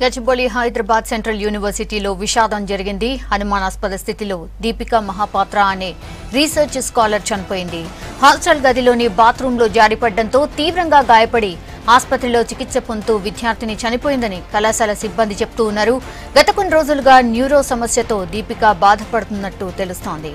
Gachibowli Hyderabad central యూనివర్సిటీలో విషాదం జరిగింది. అనుమానాస్పద స్థితిలో దీపికా మహాపాత్ర అనే రీసెర్చ్ స్కాలర్ చనిపోయింది. హాస్టల్ గదిలోని బాత్రూంలో జారిపడడంతో తీవ్రంగా గాయపడి ఆసుపత్రిలో చికిత్స పొందుతూ విద్యార్థిని చనిపోయిందని కళాశాల సిబ్బంది చెప్తూ ఉన్నారు. గత కొన్ని రోజులుగా న్యూరో సమస్యతో దీపిక బాధపడుతున్నట్టు తెలుస్తోంది.